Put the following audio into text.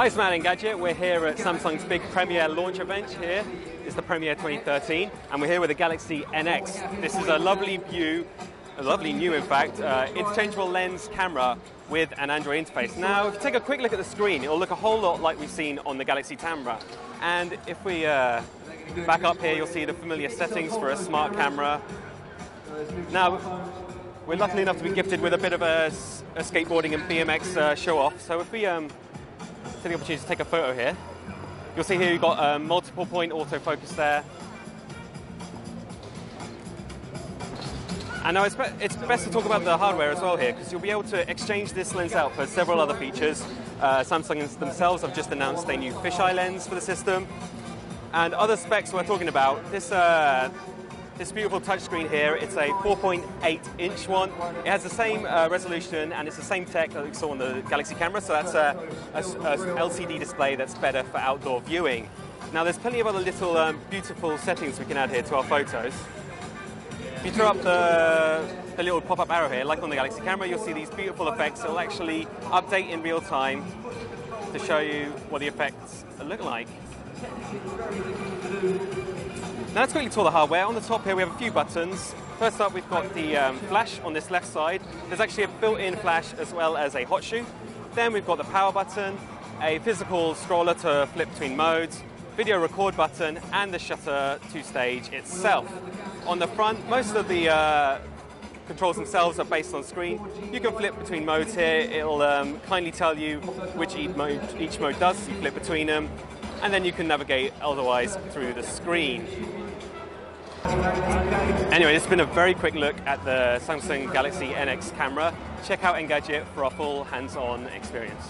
Hi, it's Matt Engadget. We're here at Samsung's big Premiere launch event here. It's the Premiere 2013, and we're here with the Galaxy NX. This is a lovely view, a lovely new, in fact, uh, interchangeable lens camera with an Android interface. Now, if you take a quick look at the screen, it'll look a whole lot like we've seen on the Galaxy camera. And if we uh, back up here, you'll see the familiar settings for a smart camera. Now, we're lucky enough to be gifted with a bit of a, a skateboarding and BMX uh, show off. So if we um, take the opportunity to take a photo here, you'll see here you've got um, multiple point autofocus there. And now it's, be it's, best to talk about the hardware as well here, because you'll be able to exchange this lens out for several other features. Uh, Samsung themselves have just announced a new fisheye lens for the system. And other specs we're talking about, this uh, this beautiful touchscreen here, it's a 4.8 inch one. It has the same uh, resolution and it's the same tech that we saw on the Galaxy camera, so that's a, a, a LCD display that's better for outdoor viewing. Now there's plenty of other little um, beautiful settings we can add here to our photos. If you throw up the, the little pop-up arrow here, like on the Galaxy camera, you'll see these beautiful effects. It'll actually update in real time to show you what the effects look like. Now let's quickly tour the hardware. On the top here we have a few buttons. First up we've got the um, flash on this left side. There's actually a built-in flash as well as a hot shoe. Then we've got the power button, a physical scroller to flip between modes, video record button, and the shutter two-stage itself. On the front, most of the uh, controls themselves are based on screen. You can flip between modes here. It'll um, kindly tell you which each mode, each mode does. You flip between them and then you can navigate otherwise through the screen. Anyway, this has been a very quick look at the Samsung Galaxy NX camera. Check out Engadget for a full hands-on experience.